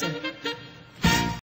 That's.